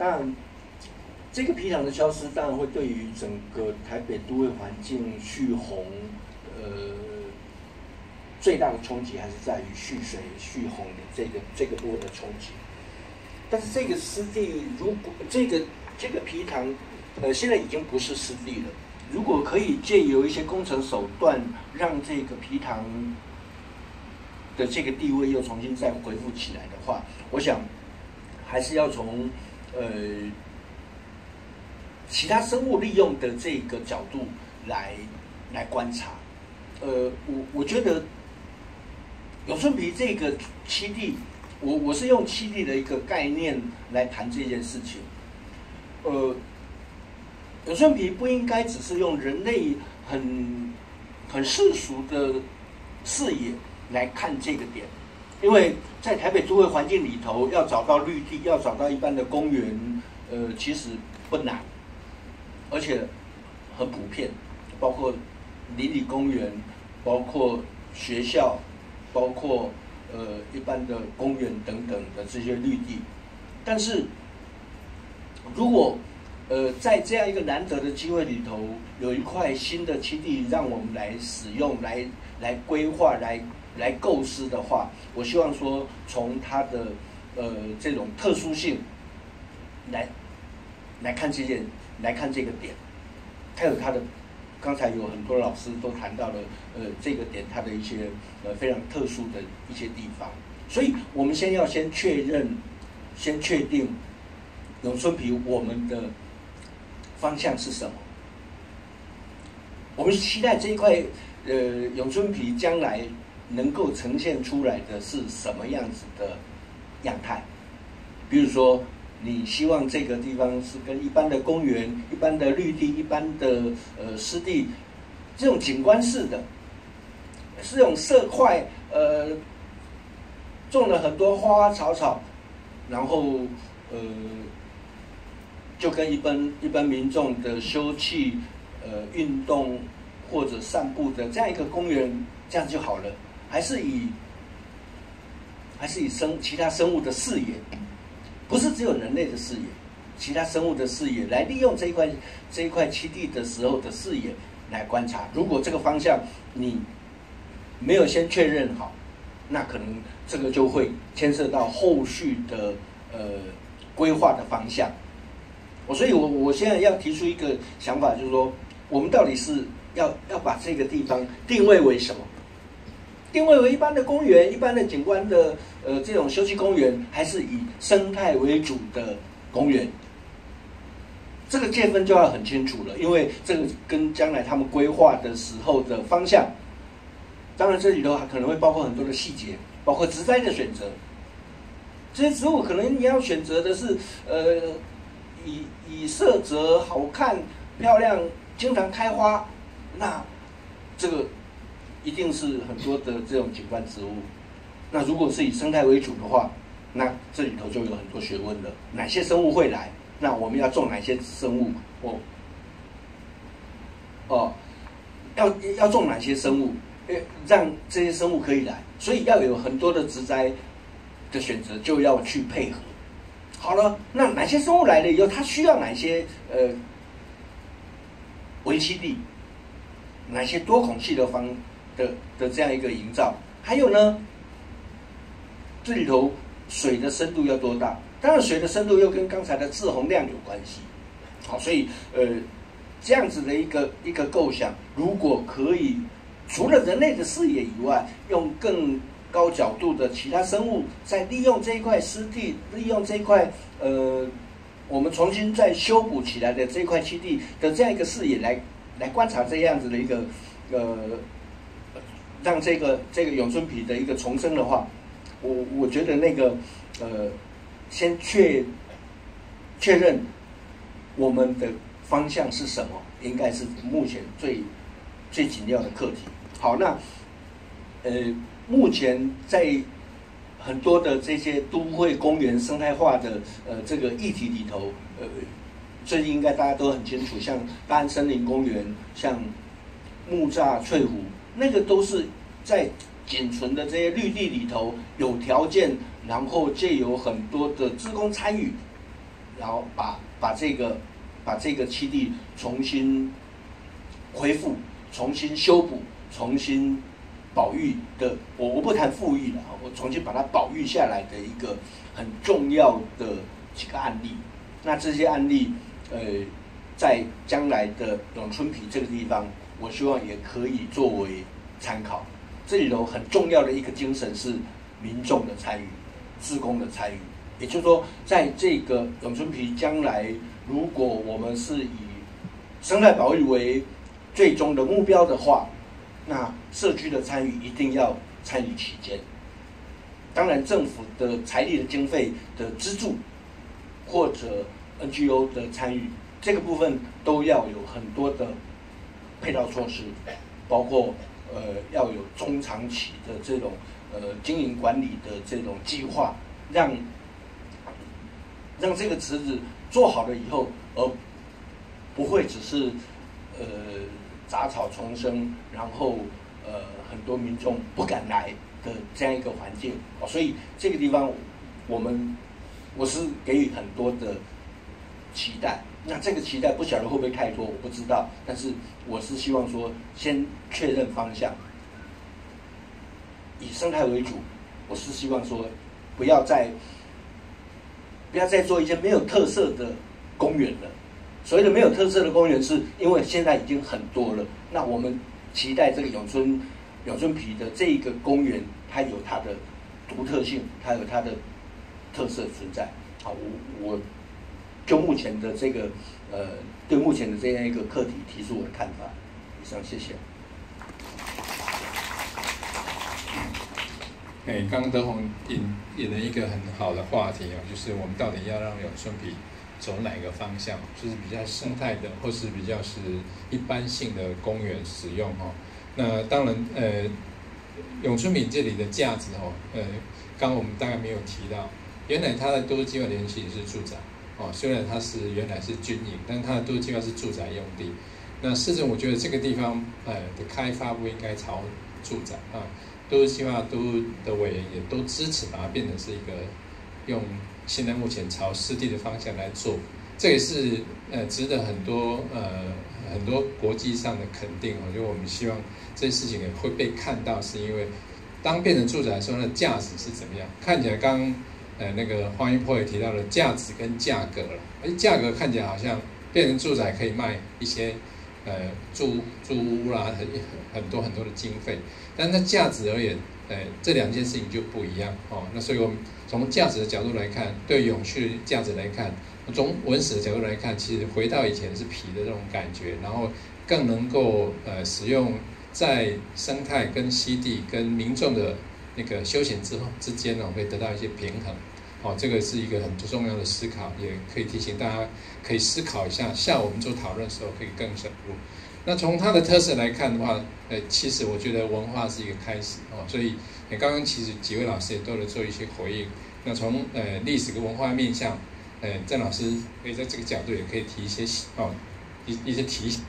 当然，这个皮塘的消失，当然会对于整个台北都会环境蓄洪，呃，最大的冲击还是在于蓄水蓄洪的这个这个多的冲击。但是这个湿地，如果这个这个皮塘，呃，现在已经不是湿地了。如果可以借由一些工程手段，让这个皮塘的这个地位又重新再恢复起来的话，我想还是要从呃其他生物利用的这个角度来来观察。呃，我我觉得永顺皮这个七地，我我是用七地的一个概念来谈这件事情。呃。永顺皮不应该只是用人类很很世俗的视野来看这个点，因为在台北都会环境里头，要找到绿地，要找到一般的公园，呃，其实不难，而且很普遍，包括邻里公园，包括学校，包括呃一般的公园等等的这些绿地，但是如果呃，在这样一个难得的机会里头，有一块新的基地让我们来使用、来来规划、来来构思的话，我希望说从它的呃这种特殊性来来看这件、来看这个点，还有它的，刚才有很多老师都谈到了呃这个点它的一些呃非常特殊的一些地方，所以我们先要先确认、先确定永春皮我们的。方向是什么？我们期待这一块呃永春皮将来能够呈现出来的是什么样子的样态？比如说，你希望这个地方是跟一般的公园、一般的绿地、一般的呃湿地这种景观式的，是这种色块呃种了很多花花草草，然后呃。就跟一般一般民众的休憩、呃运动或者散步的这样一个公园，这样就好了。还是以还是以生其他生物的视野，不是只有人类的视野，其他生物的视野来利用这一块这一块栖地的时候的视野来观察。如果这个方向你没有先确认好，那可能这个就会牵涉到后续的呃规划的方向。我所以，我我现在要提出一个想法，就是说，我们到底是要要把这个地方定位为什么？定位为一般的公园、一般的景观的呃这种休憩公园，还是以生态为主的公园？这个界分就要很清楚了，因为这个跟将来他们规划的时候的方向，当然这里头还可能会包括很多的细节，包括植栽的选择。这些植物可能你要选择的是呃。以以色泽好看、漂亮、经常开花，那这个一定是很多的这种景观植物。那如果是以生态为主的话，那这里头就有很多学问了。哪些生物会来？那我们要种哪些生物？哦，哦，要要种哪些生物？诶，让这些生物可以来。所以要有很多的植栽的选择，就要去配合。好了，那哪些生物来了以后，它需要哪些呃维栖地？哪些多孔系的方的的这样一个营造？还有呢，这里头水的深度要多大？当然，水的深度又跟刚才的滞洪量有关系。好，所以呃，这样子的一个一个构想，如果可以除了人类的视野以外，用更高角度的其他生物在利用这一块湿地，利用这一块呃，我们重新再修补起来的这块基地的这样一个视野来来观察这样子的一个呃，让这个这个永春皮的一个重生的话，我我觉得那个呃，先确确认我们的方向是什么，应该是目前最最紧要的课题。好，那呃。目前在很多的这些都会公园生态化的呃这个议题里头，呃，最近应该大家都很清楚，像大安森林公园、像木栅翠湖，那个都是在仅存的这些绿地里头有条件，然后借由很多的职工参与，然后把把这个把这个基地重新恢复、重新修补、重新保育的，我我不谈富裕了，我重新把它保育下来的一个很重要的几个案例。那这些案例，呃，在将来的永春皮这个地方，我希望也可以作为参考。这里头很重要的一个精神是民众的参与、自工的参与。也就是说，在这个永春皮将来，如果我们是以生态保育为最终的目标的话，那社区的参与一定要参与其间。当然，政府的财力的经费的资助，或者 NGO 的参与，这个部分都要有很多的配套措施，包括呃要有中长期的这种呃经营管理的这种计划，让。让这个池子做好了以后，而不会只是呃杂草丛生，然后呃很多民众不敢来的这样一个环境，所以这个地方我们我是给予很多的期待。那这个期待不晓得会不会太多，我不知道。但是我是希望说，先确认方向，以生态为主。我是希望说，不要再。不要再做一些没有特色的公园了。所谓的没有特色的公园，是因为现在已经很多了。那我们期待这个永春永春皮的这一个公园，它有它的独特性，它有它的特色存在。好，我我就目前的这个呃，对目前的这样一个课题提出我的看法。以上，谢谢。哎，刚刚德宏引引了一个很好的话题啊，就是我们到底要让永春皮走哪个方向，就是比较生态的，或是比较是一般性的公园使用哦。那当然，呃，永春皮这里的价值哦，呃，刚刚我们大概没有提到，原来它的都市计划联系是住宅哦，虽然它是原来是军营，但它的都市计划是住宅用地。那市政我觉得这个地方呃的开发不应该朝住宅啊。都是计划都的委员也都支持把它变成是一个用现在目前朝湿地的方向来做，这也是呃值得很多呃很多国际上的肯定哦。就我们希望这些事情也会被看到，是因为当变成住宅的时候，那价值是怎么样？看起来刚呃那个黄一波也提到了价值跟价格了，哎，价格看起来好像变成住宅可以卖一些呃租租屋啦，很很多很多的经费。但是它价值而言，呃，这两件事情就不一样哦。那所以我们从价值的角度来看，对永续价值来看，从文史的角度来看，其实回到以前是皮的这种感觉，然后更能够呃使用在生态跟溪地跟民众的那个休闲之后之间呢，会得到一些平衡。哦，这个是一个很重要的思考，也可以提醒大家可以思考一下，下午我们做讨论的时候可以更深入。那从它的特色来看的话，呃，其实我觉得文化是一个开始哦，所以你刚刚其实几位老师也都有做一些回应。那从呃历史跟文化面向，呃，郑老师可以在这个角度也可以提一些哦一一些提醒